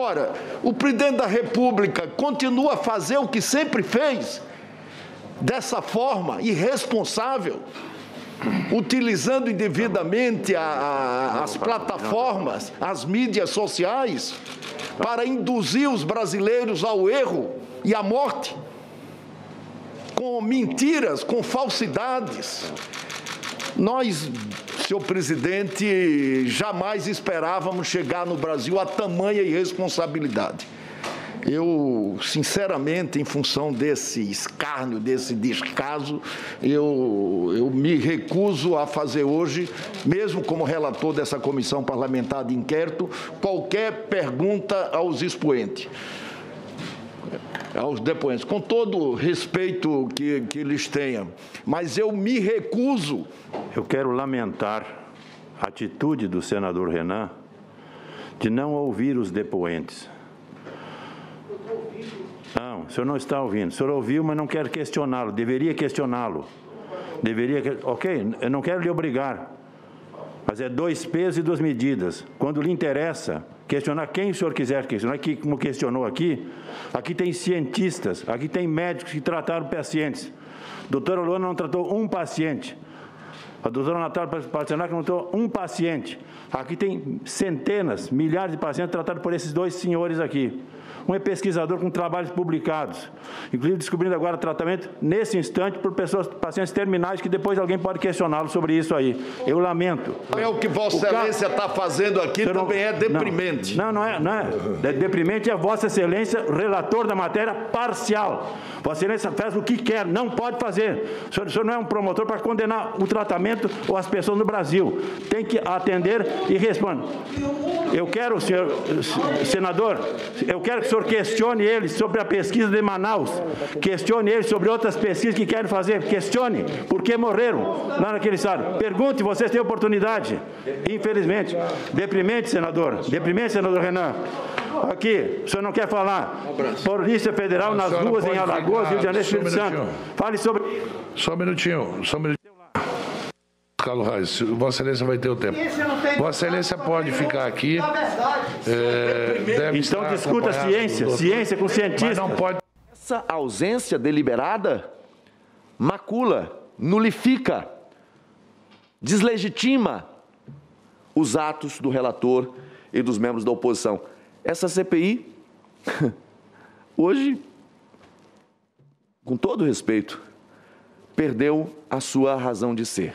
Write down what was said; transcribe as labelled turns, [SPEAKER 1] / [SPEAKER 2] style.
[SPEAKER 1] Ora, o presidente da República continua a fazer o que sempre fez, dessa forma irresponsável, utilizando indevidamente a, a, as plataformas, as mídias sociais, para induzir os brasileiros ao erro e à morte, com mentiras, com falsidades. Nós, senhor presidente, jamais esperávamos chegar no Brasil a tamanha irresponsabilidade. Eu, sinceramente, em função desse escárnio, desse descaso, eu, eu me recuso a fazer hoje, mesmo como relator dessa comissão parlamentar de inquérito, qualquer pergunta aos expoentes aos depoentes, com todo respeito que, que lhes tenha, mas eu me recuso.
[SPEAKER 2] Eu quero lamentar a atitude do senador Renan de não ouvir os depoentes. Não, o senhor não está ouvindo. O senhor ouviu, mas não quer questioná-lo. Deveria questioná-lo. Deveria. Ok, eu não quero lhe obrigar. Mas é dois pesos e duas medidas. Quando lhe interessa questionar quem o senhor quiser questionar, que, como questionou aqui, aqui tem cientistas, aqui tem médicos que trataram pacientes. Doutora Luana não tratou um paciente. A doutora Natália Pasternak não tratou um paciente. Aqui tem centenas, milhares de pacientes tratados por esses dois senhores aqui. Um é pesquisador com trabalhos publicados, inclusive descobrindo agora tratamento nesse instante por pessoas, pacientes terminais, que depois alguém pode questioná-lo sobre isso aí. Eu lamento.
[SPEAKER 1] É o que Vossa Excelência está fazendo aqui não, também é deprimente.
[SPEAKER 2] Não, não, é, não é. Deprimente é Vossa Excelência, relator da matéria parcial. Vossa Excelência faz o que quer, não pode fazer. O senhor, o senhor não é um promotor para condenar o tratamento ou as pessoas no Brasil. Tem que atender e responder. Eu quero, senhor senador, eu quero que o senhor questione ele sobre a pesquisa de Manaus, questione ele sobre outras pesquisas que querem fazer, questione por que morreram lá naquele estado. Pergunte, vocês têm oportunidade. Infelizmente. Deprimente, senador. Deprimente, senador Renan. Aqui, o senhor não quer falar. Polícia Federal nas ruas em Alagoas, Rio de Janeiro, Espírito Santo. Fale sobre.
[SPEAKER 3] Só um minutinho, só um minutinho. Carlos Reis, Vossa Excelência vai ter o tempo. Vossa Excelência pode ficar aqui.
[SPEAKER 2] É, então discuta ciência, ciência com cientistas.
[SPEAKER 4] não pode. Essa ausência deliberada macula, nulifica, deslegitima os atos do relator e dos membros da oposição. Essa CPI, hoje, com todo respeito, perdeu a sua razão de ser.